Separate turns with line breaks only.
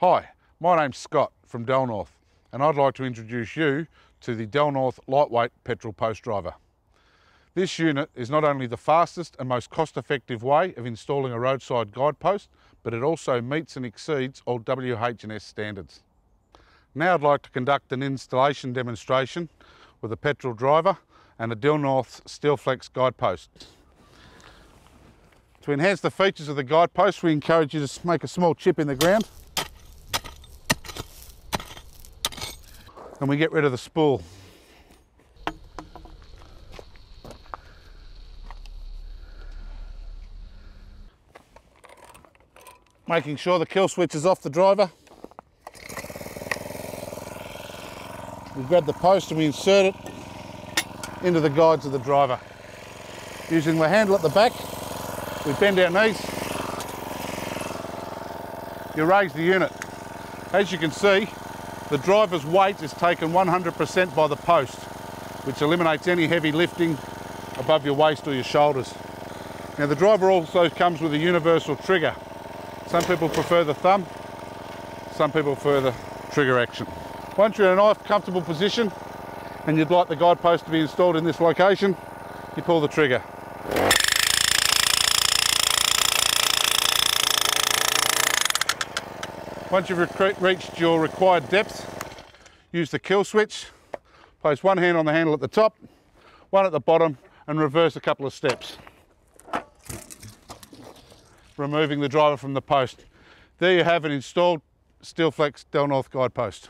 Hi, my name's Scott from Delnorth and I'd like to introduce you to the Delnorth Lightweight Petrol Post Driver. This unit is not only the fastest and most cost-effective way of installing a roadside guide post, but it also meets and exceeds all WH&S standards. Now I'd like to conduct an installation demonstration with a petrol driver and a Del North Steel-Flex guide post. To enhance the features of the guide post, we encourage you to make a small chip in the ground and we get rid of the spool. Making sure the kill switch is off the driver. We grab the post and we insert it into the guides of the driver. Using the handle at the back, we bend our knees, you raise the unit. As you can see, the driver's weight is taken 100% by the post, which eliminates any heavy lifting above your waist or your shoulders. Now the driver also comes with a universal trigger. Some people prefer the thumb, some people prefer the trigger action. Once you're in a nice comfortable position and you'd like the guide post to be installed in this location, you pull the trigger. Once you've reached your required depth, use the kill switch, place one hand on the handle at the top, one at the bottom, and reverse a couple of steps. Removing the driver from the post. There you have an installed Steel-Flex Del North guide post.